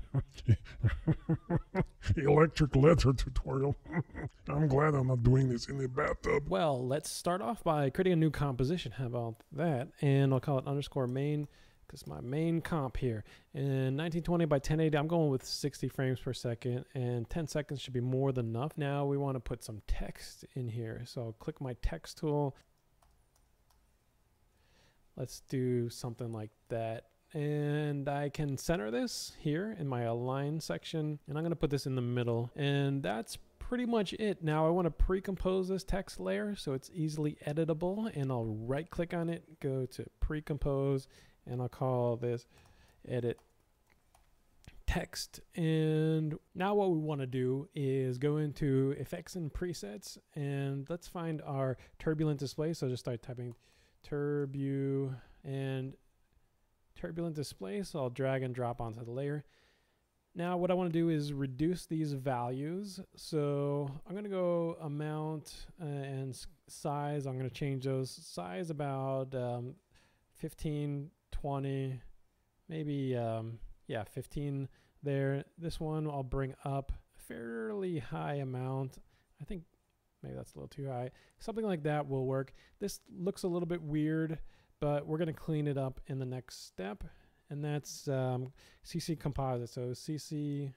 Electric leather tutorial. I'm glad I'm not doing this in the bathtub. Well, let's start off by creating a new composition. How about that? And I'll call it underscore main because my main comp here. In 1920 by 1080, I'm going with 60 frames per second, and 10 seconds should be more than enough. Now we want to put some text in here. So I'll click my text tool. Let's do something like that and I can center this here in my align section and I'm to put this in the middle and that's pretty much it. Now I want to pre-compose this text layer so it's easily editable and I'll right click on it, go to pre-compose and I'll call this edit text and now what we want to do is go into effects and presets and let's find our turbulent displace so just start typing turbu and turbulent displace, so I'll drag and drop onto the layer. Now what I want to do is reduce these values. So I'm going to go amount uh, and size. I'm going to change those size about um, 15, 20, maybe, um, yeah, 15 there. This one I'll bring up fairly high amount. I think maybe that's a little too high. Something like that will work. This looks a little bit weird but we're going to clean it up in the next step and that's um, CC composite. So CC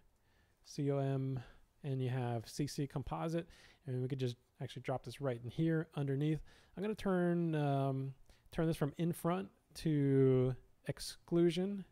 COM and you have CC composite and we could just actually drop this right in here underneath. I'm going to turn um, turn this from in front to exclusion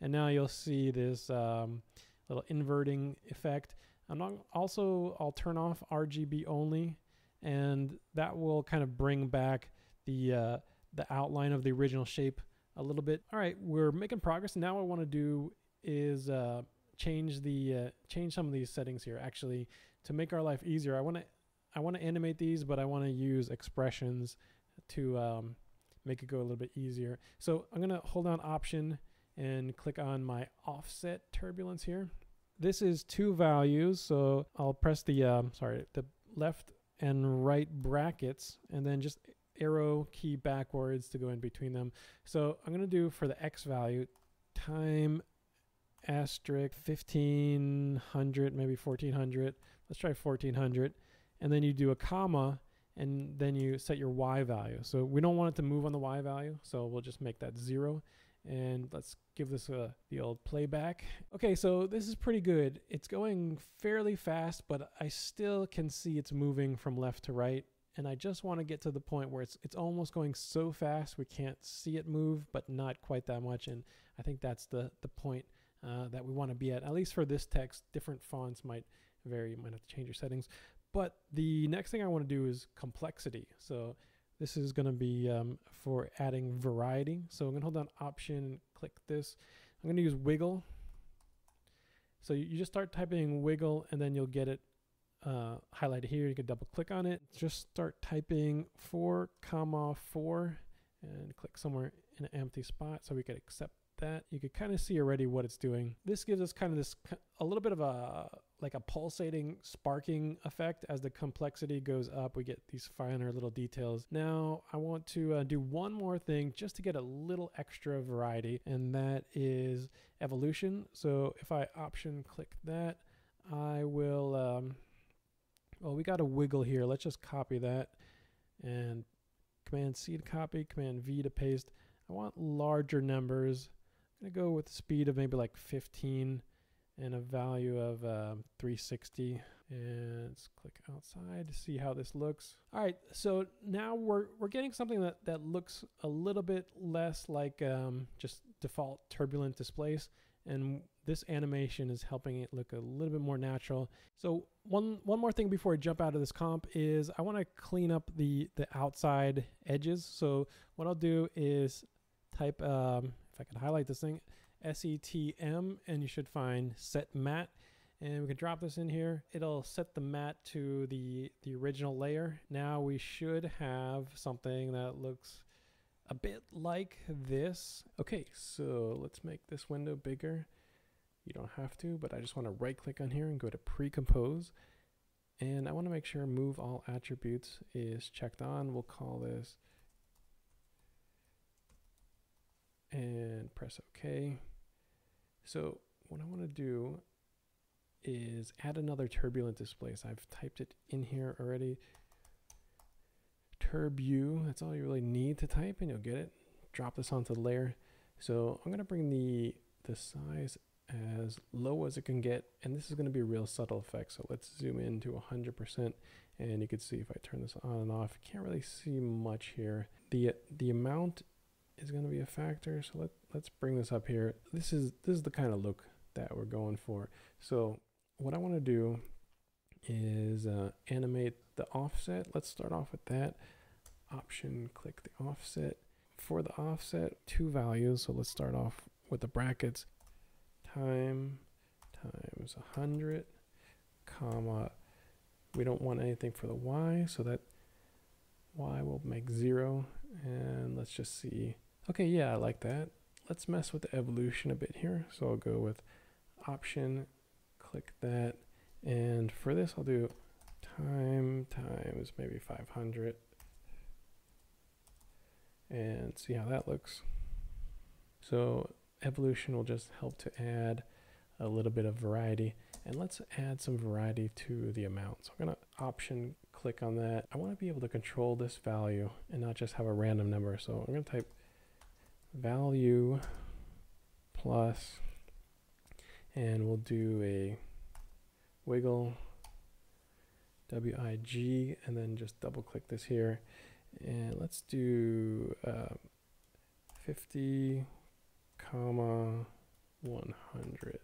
and now you'll see this um, little inverting effect. I'm not, also I'll turn off RGB only and that will kind of bring back the uh, the outline of the original shape a little bit. All right, we're making progress. Now what I want to do is uh, change the uh, change some of these settings here. Actually, to make our life easier, I want to I want to animate these, but I want to use expressions to um, make it go a little bit easier. So I'm gonna hold down Option and click on my offset turbulence here. This is two values, so I'll press the um, sorry the left and right brackets, and then just arrow key backwards to go in between them. So I'm going to do for the x value time asterisk 1500, maybe 1400. Let's try 1400. And then you do a comma and then you set your y value. So we don't want it to move on the y value. So we'll just make that zero. And let's give this a, the old playback. Okay, so this is pretty good. It's going fairly fast, but I still can see it's moving from left to right and I just want to get to the point where it's it's almost going so fast we can't see it move, but not quite that much. And I think that's the the point uh, that we want to be at. At least for this text, different fonts might vary. You might have to change your settings. But the next thing I want to do is complexity. So this is going to be um, for adding variety. So I'm going to hold down Option and click this. I'm going to use Wiggle. So you just start typing Wiggle, and then you'll get it uh, highlighted here. You can double click on it. Just start typing 4 comma 4 and click somewhere in an empty spot so we could accept that. You could kind of see already what it's doing. This gives us kind of this, a little bit of a, like a pulsating sparking effect as the complexity goes up. We get these finer little details. Now I want to uh, do one more thing just to get a little extra variety and that is evolution. So if I option click that, I will um, well, we got a wiggle here. Let's just copy that and Command C to copy, Command V to paste. I want larger numbers. I'm going to go with a speed of maybe like 15 and a value of um, 360 and let's click outside to see how this looks. All right, so now we're, we're getting something that, that looks a little bit less like um, just default turbulent displace and this animation is helping it look a little bit more natural. So one one more thing before I jump out of this comp is I want to clean up the the outside edges. So what I'll do is type um, if I can highlight this thing SETM and you should find set matte and we can drop this in here. It'll set the matte to the the original layer. Now we should have something that looks a bit like this. Okay, so let's make this window bigger. You don't have to, but I just want to right click on here and go to pre-compose. And I want to make sure move all attributes is checked on. We'll call this and press OK. So what I want to do is add another turbulent displace. I've typed it in here already. Turbu, that's all you really need to type and you'll get it. Drop this onto the layer. So I'm going to bring the, the size as low as it can get and this is going to be a real subtle effect. So let's zoom in to 100% and you can see if I turn this on and off, you can't really see much here. The, the amount is going to be a factor. So let, let's bring this up here. This is, this is the kind of look that we're going for. So what I want to do is uh, animate the offset. Let's start off with that. Option, click the offset. For the offset, two values. So let's start off with the brackets. Time times 100, comma. We don't want anything for the y, so that y will make 0. And let's just see. Okay, yeah, I like that. Let's mess with the evolution a bit here. So I'll go with option, click that. And for this, I'll do time times maybe 500 and see how that looks. So evolution will just help to add a little bit of variety and let's add some variety to the amount. So I'm going to option click on that. I want to be able to control this value and not just have a random number. So I'm going to type value plus and we'll do a wiggle WIG and then just double click this here and let's do uh, 50 comma 100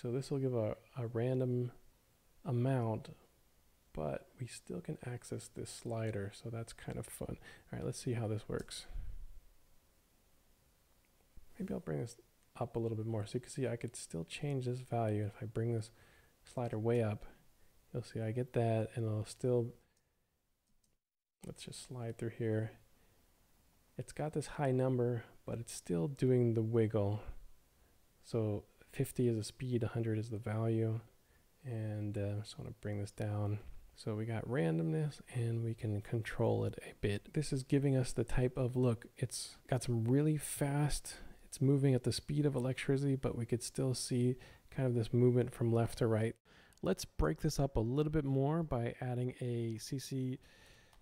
so this will give a, a random amount but we still can access this slider so that's kind of fun. All right let's see how this works. Maybe I'll bring this up a little bit more so you can see I could still change this value. If I bring this slider way up you'll see I get that and it'll still let's just slide through here. It's got this high number but it's still doing the wiggle. So 50 is the speed 100 is the value. And uh, I just want to bring this down. So we got randomness and we can control it a bit. This is giving us the type of look. It's got some really fast it's moving at the speed of electricity but we could still see kind of this movement from left to right. Let's break this up a little bit more by adding a CC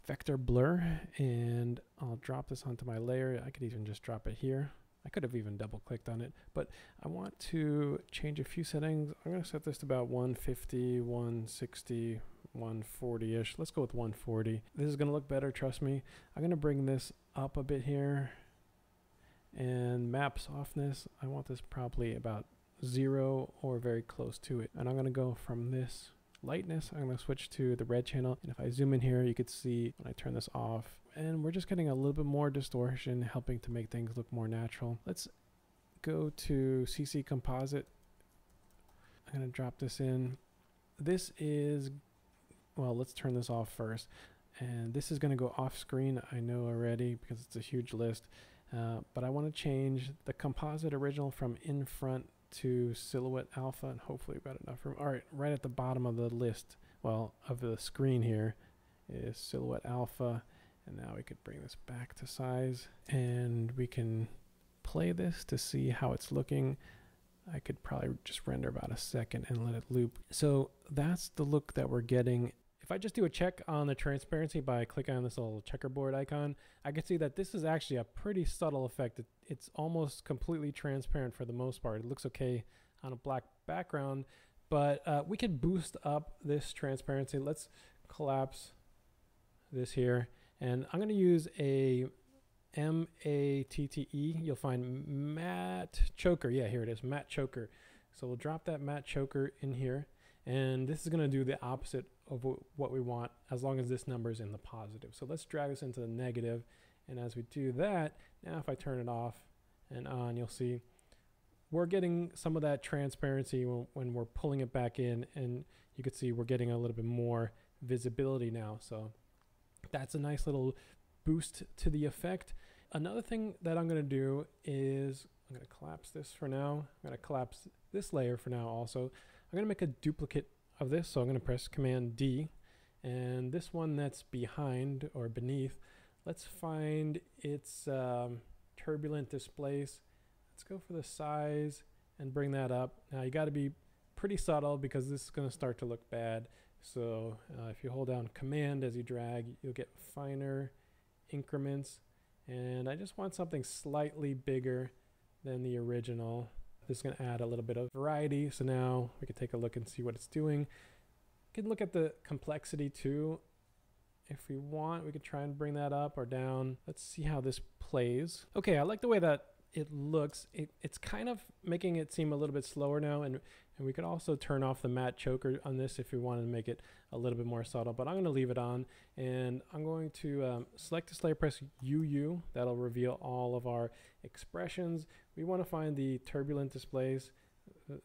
vector blur and I'll drop this onto my layer. I could even just drop it here. I could have even double clicked on it, but I want to change a few settings. I'm going to set this to about 150, 160, 140-ish. Let's go with 140. This is going to look better, trust me. I'm going to bring this up a bit here. And map softness, I want this probably about zero or very close to it. And I'm going to go from this lightness, I'm to switch to the red channel. And if I zoom in here, you could see when I turn this off, and we're just getting a little bit more distortion, helping to make things look more natural. Let's go to CC Composite. I'm going to drop this in. This is, well, let's turn this off first. And this is going to go off screen, I know already, because it's a huge list. Uh, but I want to change the composite original from in front to silhouette alpha and hopefully we've got enough room. All right, right at the bottom of the list, well, of the screen here is silhouette alpha. And now we could bring this back to size and we can play this to see how it's looking. I could probably just render about a second and let it loop. So that's the look that we're getting if I just do a check on the transparency by clicking on this little checkerboard icon, I can see that this is actually a pretty subtle effect. It, it's almost completely transparent for the most part. It looks okay on a black background, but uh, we could boost up this transparency. Let's collapse this here. And I'm going to use a M-A-T-T-E. You'll find matte choker. Yeah, here it is, matte choker. So we'll drop that matte choker in here. And this is going to do the opposite of what we want as long as this number is in the positive. So let's drag this into the negative. And as we do that, now if I turn it off and on, you'll see we're getting some of that transparency when, when we're pulling it back in. And you can see we're getting a little bit more visibility now. So that's a nice little boost to the effect. Another thing that I'm going to do is I'm going to collapse this for now. I'm going to collapse this layer for now also. I'm going to make a duplicate of this. So I'm going to press Command D. And this one that's behind or beneath, let's find its um, turbulent displace. Let's go for the size and bring that up. Now you got to be pretty subtle because this is going to start to look bad. So uh, if you hold down command as you drag, you'll get finer increments. And I just want something slightly bigger than the original. This is going to add a little bit of variety. So now we can take a look and see what it's doing. We can look at the complexity too. If we want, we could try and bring that up or down. Let's see how this plays. Okay, I like the way that it looks. It, it's kind of making it seem a little bit slower now. And, and we could also turn off the matte choker on this if we wanted to make it a little bit more subtle. But I'm going to leave it on. And I'm going to um, select this layer, press UU. That'll reveal all of our expressions. We want to find the turbulent displace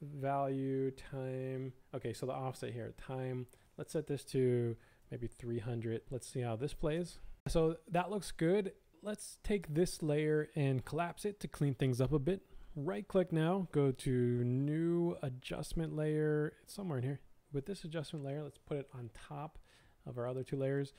value, time. Okay, so the offset here, time. Let's set this to maybe 300. Let's see how this plays. So that looks good let's take this layer and collapse it to clean things up a bit. Right click now, go to new adjustment layer, it's somewhere in here. With this adjustment layer, let's put it on top of our other two layers.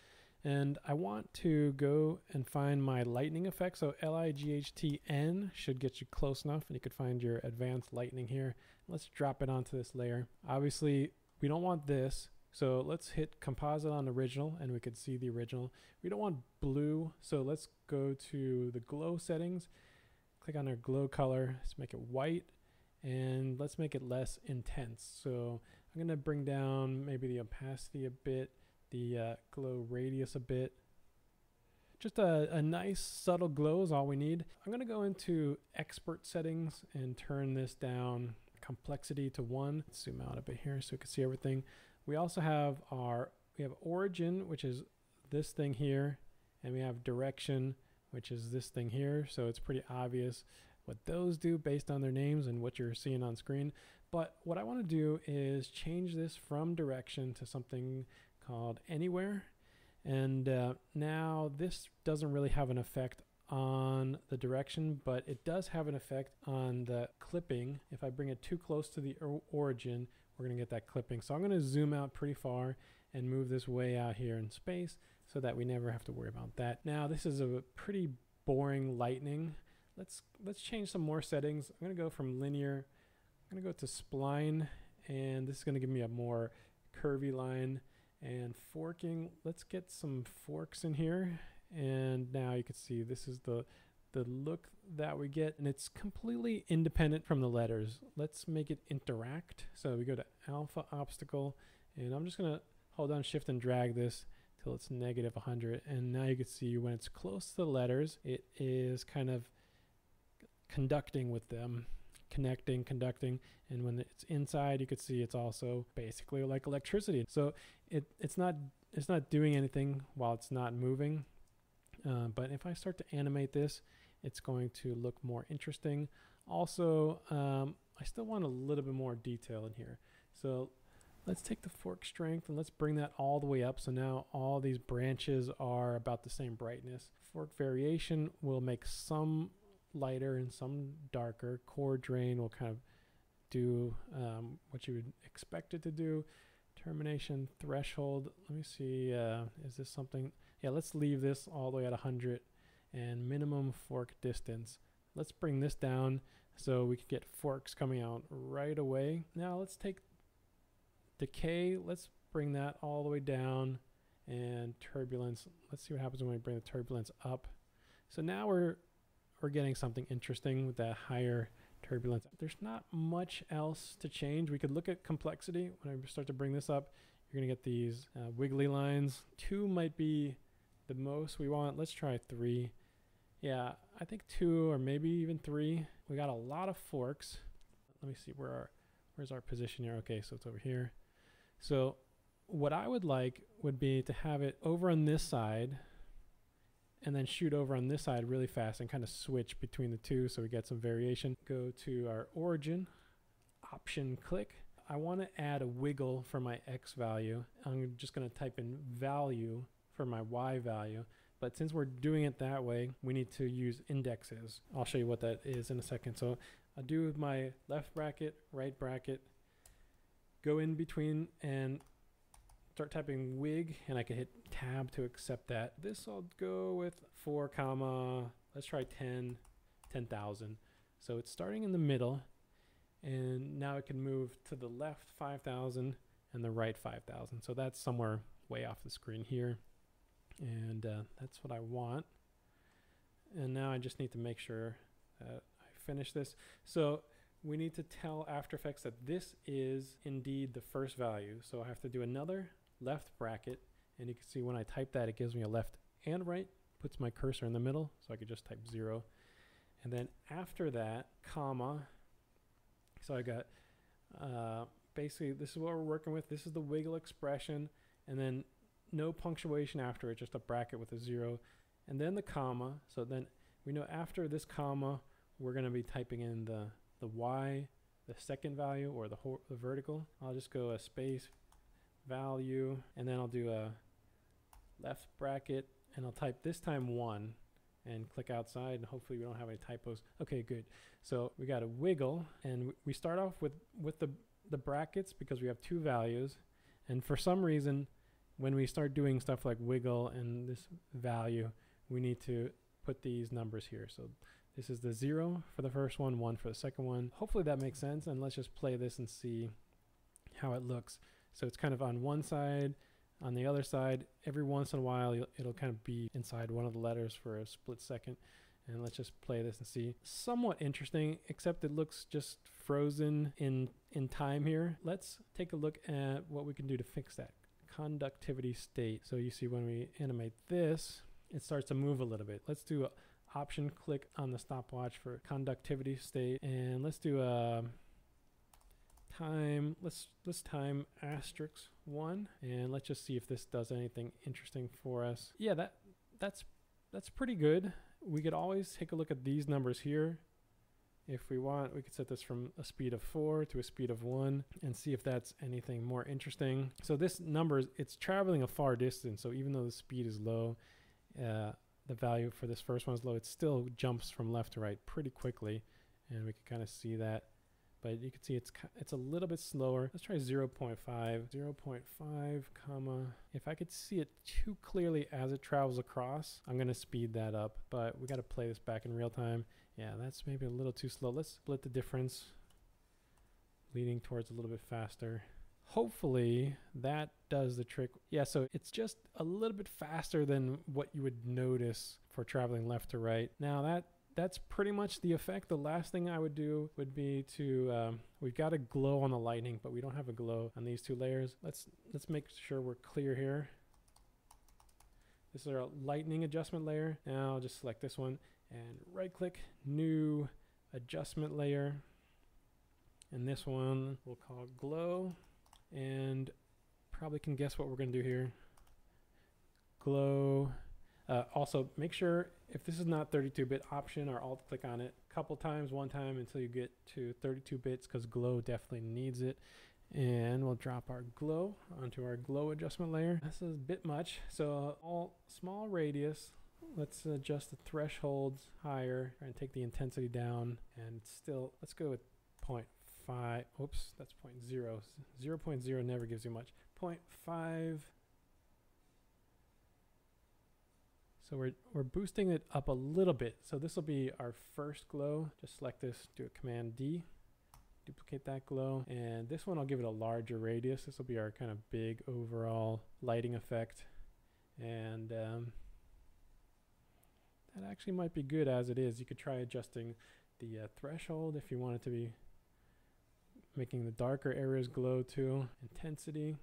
And I want to go and find my lightning effect. So L-I-G-H-T-N should get you close enough and you could find your advanced lightning here. Let's drop it onto this layer. Obviously, we don't want this. So let's hit composite on original and we could see the original. We don't want blue, so let's go to the glow settings, click on our glow color, let's make it white, and let's make it less intense. So I'm gonna bring down maybe the opacity a bit, the uh, glow radius a bit. Just a, a nice subtle glow is all we need. I'm gonna go into expert settings and turn this down complexity to one. Let's zoom out a bit here so we can see everything. We also have our, we have origin, which is this thing here, and we have direction, which is this thing here. So it's pretty obvious what those do based on their names and what you're seeing on screen. But what I want to do is change this from direction to something called anywhere. And uh, now this doesn't really have an effect on the direction, but it does have an effect on the clipping. If I bring it too close to the origin, we're going to get that clipping. So I'm going to zoom out pretty far and move this way out here in space so that we never have to worry about that. Now this is a pretty boring lightning. Let's let's change some more settings. I'm going to go from linear. I'm going to go to spline and this is going to give me a more curvy line and forking. Let's get some forks in here and now you can see this is the the look that we get and it's completely independent from the letters. Let's make it interact. So we go to alpha obstacle and I'm just to hold down shift and drag this till it's negative 100 and now you can see when it's close to the letters it is kind of conducting with them connecting conducting and when it's inside you can see it's also basically like electricity so it it's not it's not doing anything while it's not moving uh, but if I start to animate this it's going to look more interesting. Also, um, I still want a little bit more detail in here. So let's take the fork strength and let's bring that all the way up. So now all these branches are about the same brightness. Fork variation will make some lighter and some darker. Core drain will kind of do um, what you would expect it to do. Termination threshold. Let me see. Uh, is this something? Yeah, let's leave this all the way at 100 and minimum fork distance. Let's bring this down so we can get forks coming out right away. Now let's take decay, let's bring that all the way down and turbulence. Let's see what happens when we bring the turbulence up. So now we're we're getting something interesting with that higher turbulence. There's not much else to change. We could look at complexity. When I start to bring this up, you're to get these uh, wiggly lines. Two might be the most we want. Let's try three. Yeah, I think two or maybe even three. We got a lot of forks. Let me see where our where's our position here. Okay, so it's over here. So what I would like would be to have it over on this side and then shoot over on this side really fast and kind of switch between the two so we get some variation. Go to our origin, option click. I want to add a wiggle for my X value. I'm just going to type in value for my Y value. But since we're doing it that way, we need to use indexes. I'll show you what that is in a second. So I'll do my left bracket, right bracket, go in between and start typing wig and I can hit tab to accept that. This I'll go with 4 comma, let's try 10, 10,000. So it's starting in the middle and now it can move to the left 5000 and the right 5000 so that's somewhere way off the screen here and uh, that's what I want. And now I just need to make sure that I finish this. So we need to tell After Effects that this is indeed the first value. So I have to do another left bracket. And you can see when I type that it gives me a left and right puts my cursor in the middle so I could just type zero. And then after that comma so I got uh, basically this is what we're working with. This is the wiggle expression, and then no punctuation after it, just a bracket with a zero, and then the comma. So then we know after this comma, we're going to be typing in the the y, the second value, or the, the vertical. I'll just go a space value, and then I'll do a left bracket, and I'll type this time one and click outside and hopefully we don't have any typos. Okay, good. So we got a wiggle and we start off with, with the, the brackets because we have two values. And for some reason, when we start doing stuff like wiggle and this value, we need to put these numbers here. So this is the zero for the first one, one for the second one. Hopefully that makes sense. And let's just play this and see how it looks. So it's kind of on one side, on the other side, every once in a while, it'll kind of be inside one of the letters for a split second. And let's just play this and see. Somewhat interesting, except it looks just frozen in, in time here. Let's take a look at what we can do to fix that. Conductivity state. So you see when we animate this, it starts to move a little bit. Let's do option click on the stopwatch for conductivity state. And let's do a time let's let's time asterisk one and let's just see if this does anything interesting for us yeah that that's that's pretty good we could always take a look at these numbers here if we want we could set this from a speed of four to a speed of one and see if that's anything more interesting so this number it's traveling a far distance so even though the speed is low uh, the value for this first one is low it still jumps from left to right pretty quickly and we can kind of see that but you can see it's it's a little bit slower. Let's try 0 0.5, 0 0.5 comma. If I could see it too clearly as it travels across, I'm gonna speed that up, but we gotta play this back in real time. Yeah, that's maybe a little too slow. Let's split the difference, leading towards a little bit faster. Hopefully that does the trick. Yeah, so it's just a little bit faster than what you would notice for traveling left to right. Now that that's pretty much the effect. The last thing I would do would be to um, we've got a glow on the lightning, but we don't have a glow on these two layers. Let's let's make sure we're clear here. This is our lightning adjustment layer. Now I'll just select this one and right click new adjustment layer. And this one we'll call glow and probably can guess what we're going to do here. Glow uh, also, make sure if this is not 32-bit option or alt click on it a couple times, one time until you get to 32 bits because glow definitely needs it. And we'll drop our glow onto our glow adjustment layer. This is a bit much. So all small radius, let's adjust the thresholds higher and take the intensity down and still, let's go with 0.5. Oops, that's 0.0. 0, 0.0 never gives you much. 0.5 So we're, we're boosting it up a little bit. So this will be our first glow. Just select this, do a command D, duplicate that glow. And this one I'll give it a larger radius. This will be our kind of big overall lighting effect. And um, that actually might be good as it is. You could try adjusting the uh, threshold if you want it to be making the darker areas glow too. Intensity.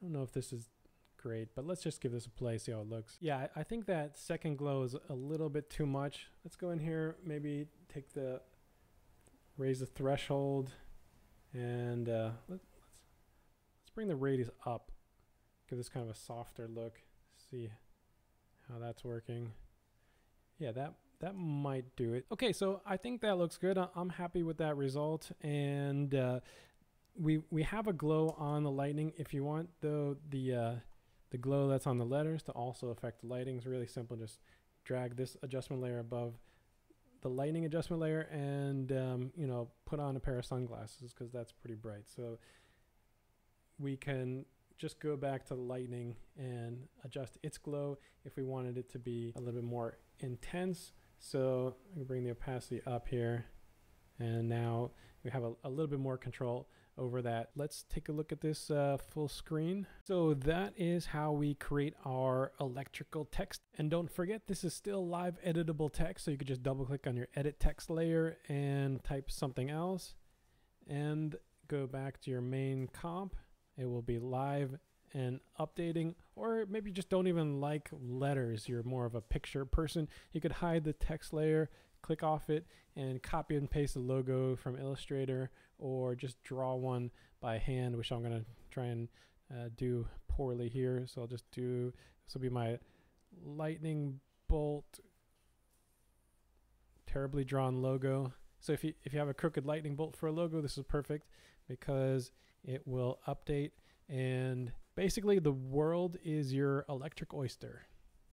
I don't know if this is great, but let's just give this a play, see how it looks. Yeah, I think that second glow is a little bit too much. Let's go in here, maybe take the, raise the threshold, and uh, let, us let's, let's bring the radius up. Give this kind of a softer look. See how that's working. Yeah, that that might do it. Okay, so I think that looks good. I'm happy with that result, and uh, we we have a glow on the lightning. If you want though the uh, the glow that's on the letters to also affect the lighting, it's really simple. Just drag this adjustment layer above the lighting adjustment layer and um, you know put on a pair of sunglasses because that's pretty bright. So we can just go back to the lightning and adjust its glow if we wanted it to be a little bit more intense So I can bring the opacity up here. And now we have a, a little bit more control over that. Let's take a look at this uh, full screen. So that is how we create our electrical text. And don't forget, this is still live editable text. So you could just double click on your edit text layer and type something else and go back to your main comp. It will be live and updating, or maybe you just don't even like letters. You're more of a picture person. You could hide the text layer, click off it, and copy and paste the logo from Illustrator, or just draw one by hand, which I'm going to try and uh, do poorly here. So I'll just do this will be my lightning bolt terribly drawn logo. So if you if you have a crooked lightning bolt for a logo, this is perfect because it will update and basically the world is your electric oyster.